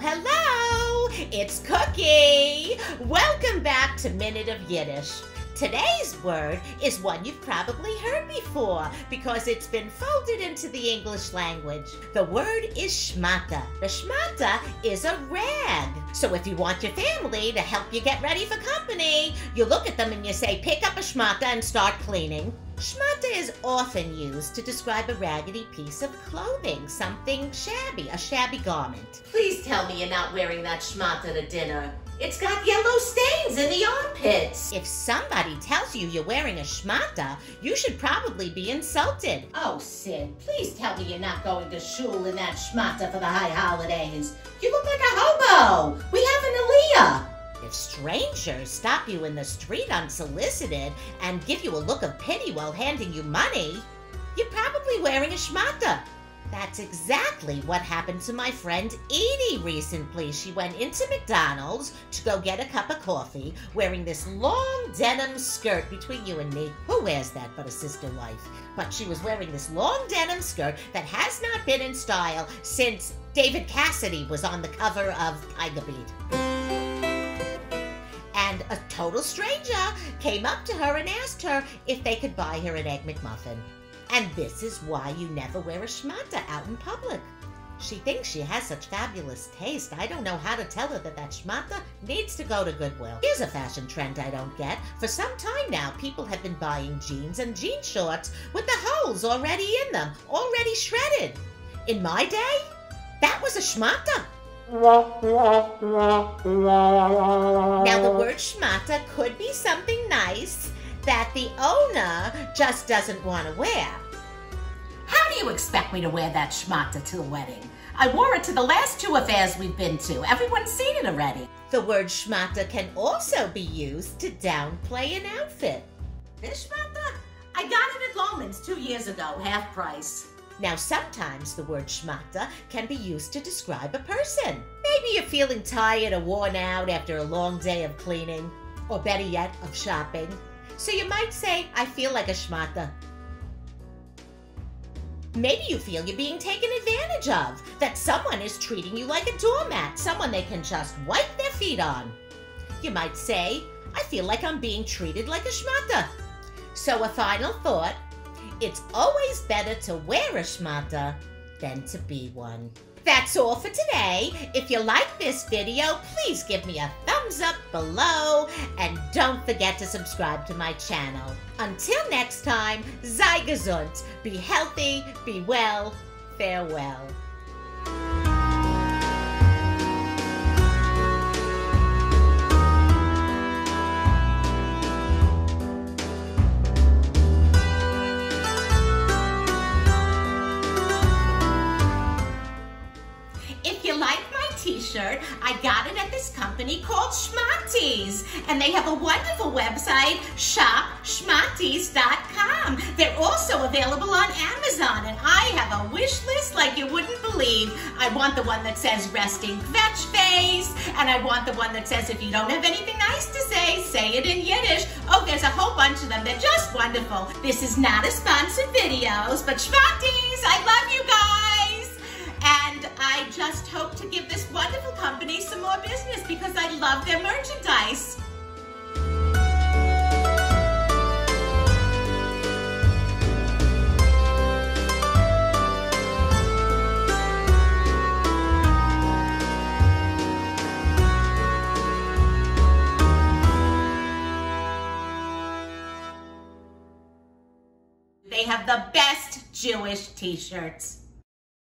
Hello, hello! It's Cookie! Welcome back to Minute of Yiddish. Today's word is one you've probably heard before because it's been folded into the English language. The word is shmata. The shmata is a rag. So if you want your family to help you get ready for company, you look at them and you say, pick up a shmata and start cleaning. Shmata is often used to describe a raggedy piece of clothing, something shabby, a shabby garment. Please tell me you're not wearing that shmata to dinner. It's got yellow stains in the armpits. If somebody tells you you're wearing a shmata, you should probably be insulted. Oh, Sid, please tell me you're not going to shul in that shmata for the high holidays. You look like a hobo. We have an aliyah. If strangers stop you in the street unsolicited and give you a look of pity while handing you money, you're probably wearing a shmata. That's exactly what happened to my friend Edie recently. She went into McDonald's to go get a cup of coffee wearing this long denim skirt between you and me. Who wears that but a sister wife? But she was wearing this long denim skirt that has not been in style since David Cassidy was on the cover of Tiger Beat. A total stranger came up to her and asked her if they could buy her an Egg McMuffin. And this is why you never wear a schmata out in public. She thinks she has such fabulous taste. I don't know how to tell her that that schmata needs to go to Goodwill. Here's a fashion trend I don't get. For some time now, people have been buying jeans and jean shorts with the holes already in them, already shredded. In my day, that was a schmata. Now, the oh. word schmata could be something nice that the owner just doesn't want to wear. How do you expect me to wear that schmata to the wedding? I wore it to the last two affairs we've been to. Everyone's seen it already. The word schmata can also be used to downplay an outfit. This schmata? I got it at Loehmann's two years ago, half price. Now, sometimes the word schmata can be used to describe a person. Maybe you're feeling tired or worn out after a long day of cleaning, or better yet, of shopping. So you might say, I feel like a schmata. Maybe you feel you're being taken advantage of, that someone is treating you like a doormat, someone they can just wipe their feet on. You might say, I feel like I'm being treated like a schmata. So a final thought, it's always better to wear a schmata than to be one. That's all for today. If you like this video, please give me a thumbs up below and don't forget to subscribe to my channel. Until next time, sei. Be healthy, be well, farewell. T-shirt. I got it at this company called Schmattees. And they have a wonderful website, shopschmattees.com. They're also available on Amazon. And I have a wish list like you wouldn't believe. I want the one that says resting kvetch face. And I want the one that says if you don't have anything nice to say, say it in Yiddish. Oh, there's a whole bunch of them. They're just wonderful. This is not a sponsored videos, but Schmattees, I love you guys. And I just hope to give this wonderful company some more business because I love their merchandise. They have the best Jewish t-shirts.